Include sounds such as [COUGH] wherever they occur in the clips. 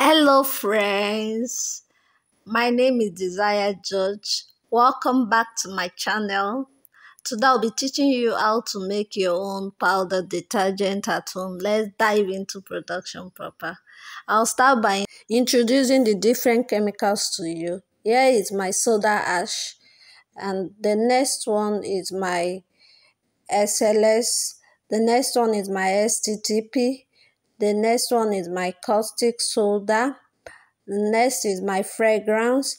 Hello, friends. My name is Desire George. Welcome back to my channel. Today, I'll be teaching you how to make your own powder detergent at home. Let's dive into production proper. I'll start by introducing the different chemicals to you. Here is my soda ash, and the next one is my SLS. The next one is my STPP. The next one is my caustic soda. Next is my fragrance.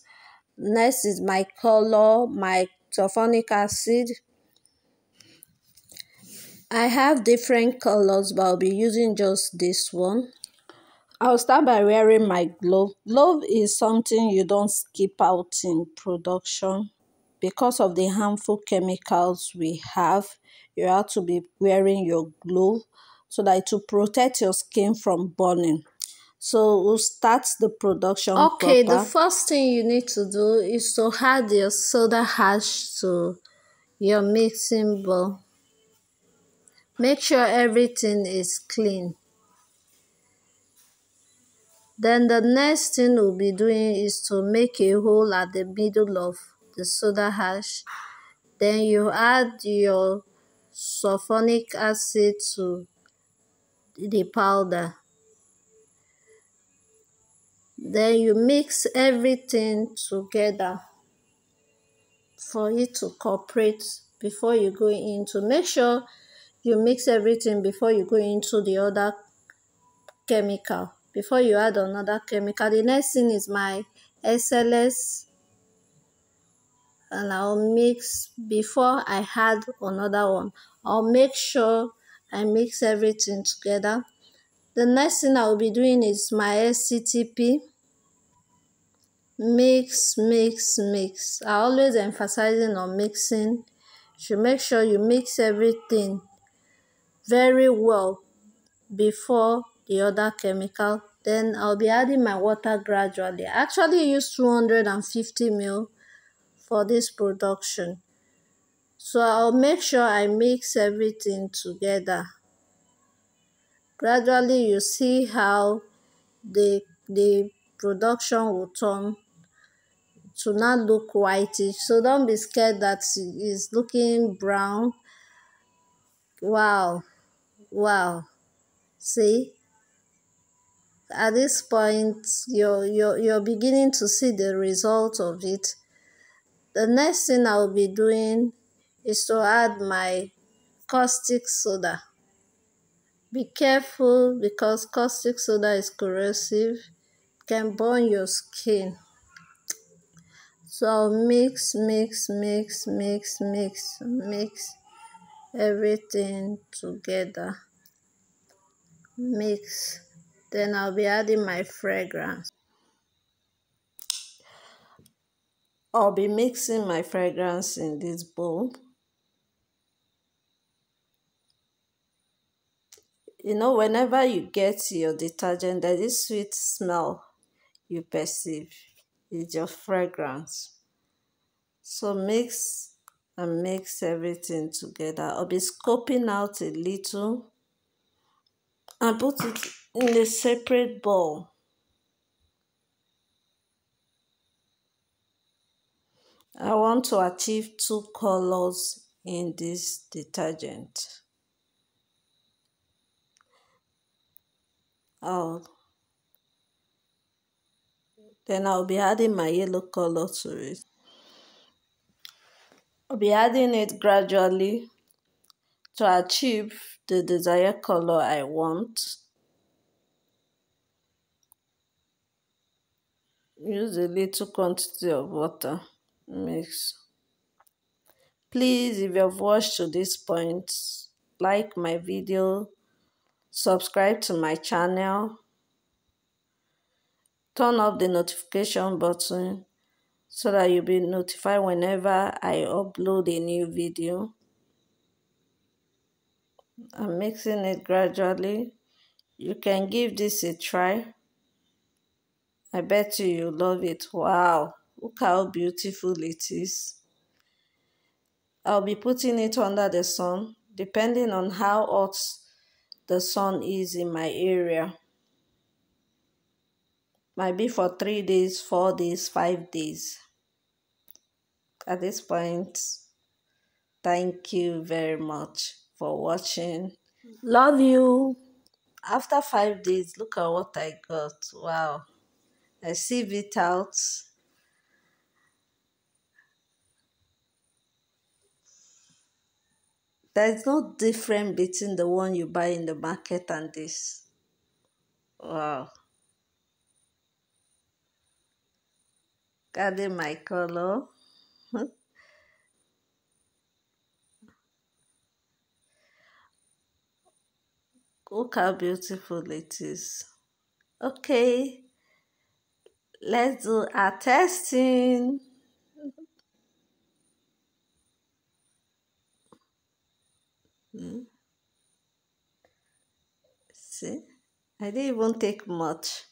Next is my color, my sulfonic acid. I have different colors, but I'll be using just this one. I'll start by wearing my glove. Glove is something you don't skip out in production. Because of the harmful chemicals we have, you have to be wearing your glove so that it will protect your skin from burning. So we'll start the production. Okay, proper. the first thing you need to do is to add your soda ash to your mixing bowl. Make sure everything is clean. Then the next thing we'll be doing is to make a hole at the middle of the soda ash. Then you add your sulfonic acid to the powder. Then you mix everything together for it to cooperate before you go into. Make sure you mix everything before you go into the other chemical. Before you add another chemical. The next thing is my SLS and I'll mix before I add another one. I'll make sure I mix everything together. The next thing I'll be doing is my STPP. Mix, mix, mix. I always emphasizing on mixing. You make sure you mix everything very well before the other chemical. Then I'll be adding my water gradually. I actually use 250 ml for this production. So I'll make sure I mix everything together. Gradually you see how the, the production will turn to not look whitish. So don't be scared that it's looking brown. Wow. Wow. See? At this point, you're, you're, you're beginning to see the result of it. The next thing I'll be doing is to add my caustic soda. Be careful because caustic soda is corrosive, can burn your skin. So mix, mix, mix, mix, mix, mix everything together. Mix. Then I'll be adding my fragrance. I'll be mixing my fragrance in this bowl. You know, whenever you get your detergent, there is sweet smell you perceive. It's your fragrance. So mix and mix everything together. I'll be scoping out a little and put it in a separate bowl. I want to achieve two colors in this detergent. I'll then I'll be adding my yellow color to it. I'll be adding it gradually to achieve the desired color I want. Use a little quantity of water. Mix. Please, if you've watched to this point, like my video, subscribe to my channel, turn off the notification button so that you'll be notified whenever I upload a new video. I'm mixing it gradually. You can give this a try. I bet you you love it. Wow, look how beautiful it is. I'll be putting it under the sun depending on how hot the sun is in my area. might be for three days, four days, five days. At this point, thank you very much for watching. Love you. After five days, look at what I got. Wow. I sieve it out. There's no difference between the one you buy in the market and this. Wow. Got my color. [LAUGHS] Look how beautiful it is. Okay, let's do our testing. See, I didn't even take much.